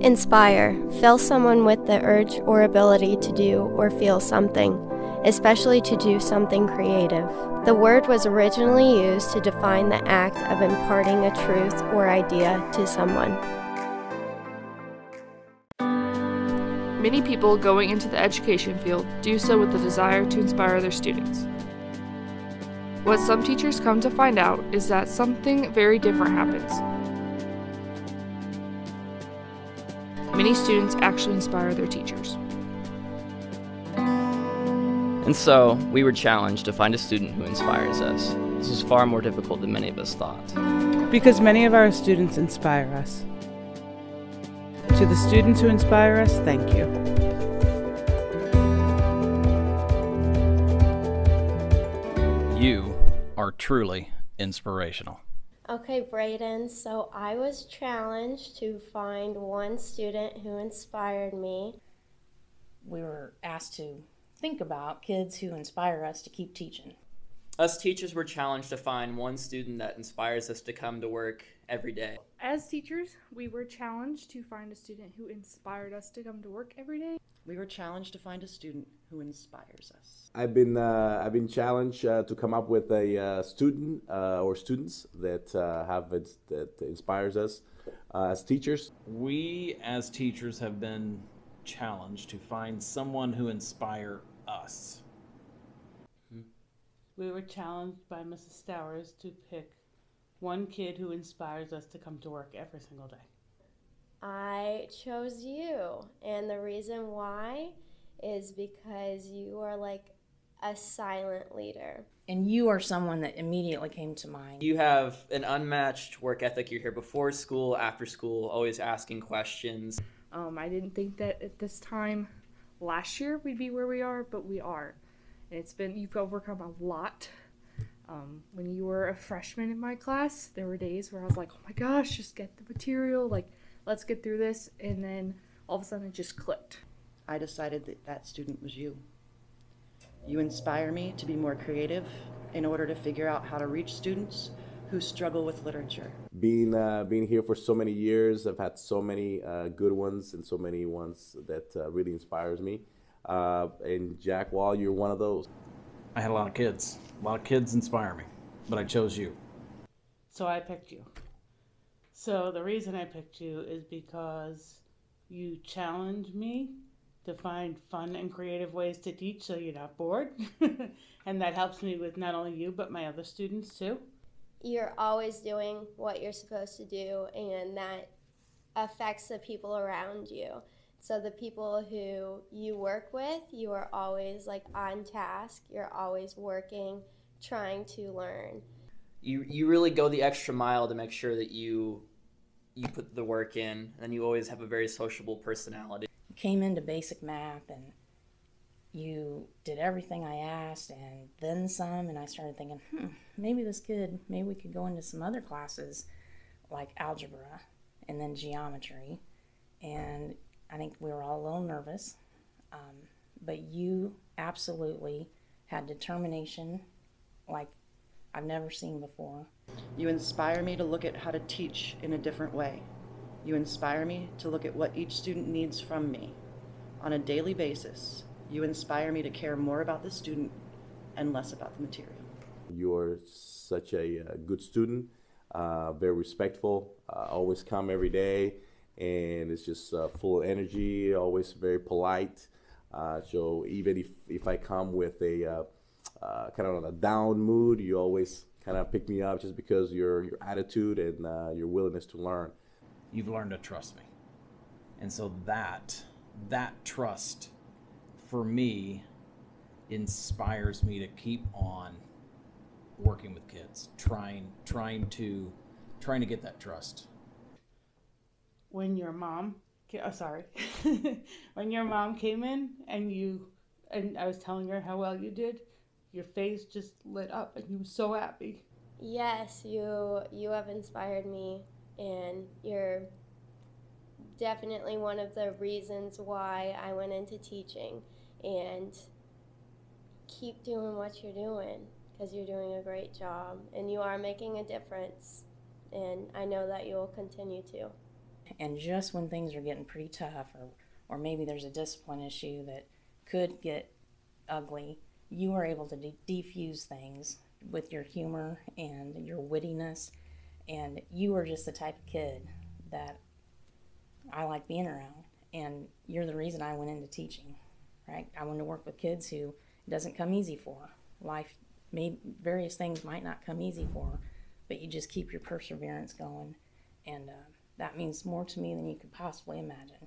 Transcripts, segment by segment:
Inspire. Fill someone with the urge or ability to do or feel something, especially to do something creative. The word was originally used to define the act of imparting a truth or idea to someone. Many people going into the education field do so with the desire to inspire their students. What some teachers come to find out is that something very different happens. Many students actually inspire their teachers. And so, we were challenged to find a student who inspires us. This was far more difficult than many of us thought. Because many of our students inspire us. To the students who inspire us, thank you. You are truly inspirational. Okay, Braden, so I was challenged to find one student who inspired me. We were asked to think about kids who inspire us to keep teaching. Us teachers were challenged to find one student that inspires us to come to work every day. As teachers, we were challenged to find a student who inspired us to come to work every day. We were challenged to find a student who inspires us. I've been uh, I've been challenged uh, to come up with a uh, student uh, or students that uh, have it, that inspires us uh, as teachers. We, as teachers, have been challenged to find someone who inspire us. We were challenged by Mrs. Stowers to pick one kid who inspires us to come to work every single day. I chose you, and the reason why is because you are like a silent leader. And you are someone that immediately came to mind. You have an unmatched work ethic. You're here before school, after school, always asking questions. Um, I didn't think that at this time last year we'd be where we are, but we are. And it's been, you've overcome a lot. Um, when you were a freshman in my class, there were days where I was like, oh my gosh, just get the material, like, let's get through this. And then all of a sudden it just clicked. I decided that that student was you. You inspire me to be more creative in order to figure out how to reach students who struggle with literature. Being uh, being here for so many years, I've had so many uh, good ones and so many ones that uh, really inspires me. Uh, and Jack Wall, you're one of those. I had a lot of kids. A lot of kids inspire me, but I chose you. So I picked you. So the reason I picked you is because you challenge me to find fun and creative ways to teach so you're not bored. and that helps me with not only you, but my other students too. You're always doing what you're supposed to do, and that affects the people around you. So the people who you work with, you are always like on task. You're always working, trying to learn. You you really go the extra mile to make sure that you you put the work in, and you always have a very sociable personality. Came into basic math and you did everything I asked and then some. And I started thinking, hmm, maybe this kid, maybe we could go into some other classes like algebra and then geometry. And I think we were all a little nervous. Um, but you absolutely had determination like I've never seen before. You inspire me to look at how to teach in a different way. You inspire me to look at what each student needs from me on a daily basis. You inspire me to care more about the student and less about the material. You're such a, uh good student, uh, very respectful, uh, always come every day, and it's just uh, full of energy, always very polite. Uh, so even if, if I come with a uh, kind of a down mood, you always kind of pick me up just because your your attitude and your willingness to learn. You've learned to trust me. And so that that trust for me inspires me to keep on working with kids, trying trying to trying to get that trust. When your mom, oh, sorry, when your mom came in and you, and I was telling her how well you did, your face just lit up and you were so happy. Yes, you you have inspired me, and you're definitely one of the reasons why I went into teaching. And keep doing what you're doing because you're doing a great job, and you are making a difference. And I know that you will continue to. And just when things are getting pretty tough, or, or maybe there's a discipline issue that could get ugly, you are able to de- defuse things with your humor and your wittiness. And you were just the type of kid that I like being around. And you're the reason I went into teaching, right? I want to work with kids who it doesn't come easy for. Life, may, various things might not come easy for, but you just keep your perseverance going. And uh, that means more to me than you could possibly imagine.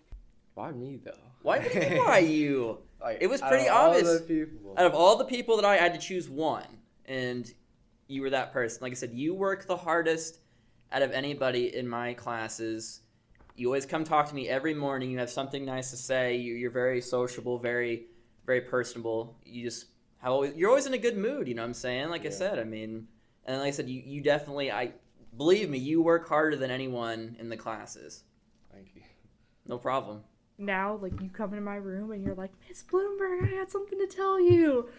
Why me though? Why why you? Like, It was out pretty of all obvious. the people- Out of all the people that I, I had to choose one, and you were that person. Like I said, you work the hardest out of anybody in my classes. You always come talk to me every morning. You have something nice to say. You, you're very sociable, very, very personable. You just have always, you're always in a good mood. You know what I'm saying? Like I said, I mean, and like I said, you, you definitely, I believe me, you work harder than anyone in the classes. Thank you. No problem. now like you come into my room and you're like miss bloomberg i got something to tell you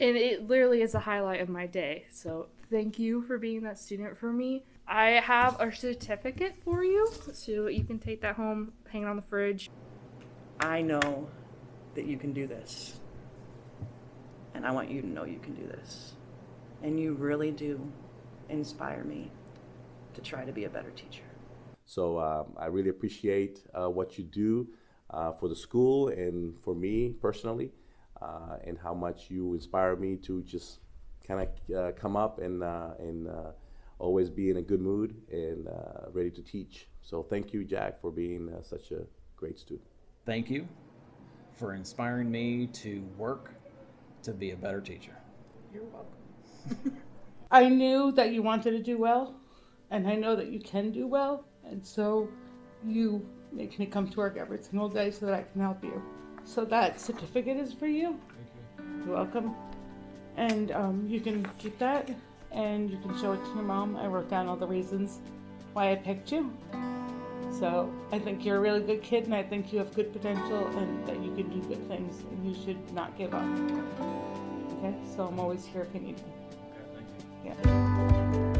and it literally is a highlight of my day so thank you for being that student for me i have a certificate for you so you can take that home hang it on the fridge I know that you can do this. And I want you to know you can do this. And you really do inspire me to try to be a better teacher. So um, I really appreciate uh, what you do uh, for the school and for me personally, uh, and how much you inspire me to just kind of uh, come up and uh, and uh, always be in a good mood and uh, ready to teach. So thank you, Jack, for being uh, such a great student. Thank you for inspiring me to work to be a better teacher. You're welcome. I knew that you wanted to do well, and I know that you can do well, and so you make me come to work every single day so that I can help you. So that certificate is for you. You're welcome. And um, you can keep that, and you can show it to your mom. I wrote down all the reasons why I picked you. So I think you're a really good kid, and I think you have good potential, and that you can do good things, and you should not give up. Okay, so I'm always here if you need me. Okay, thank you. Yeah.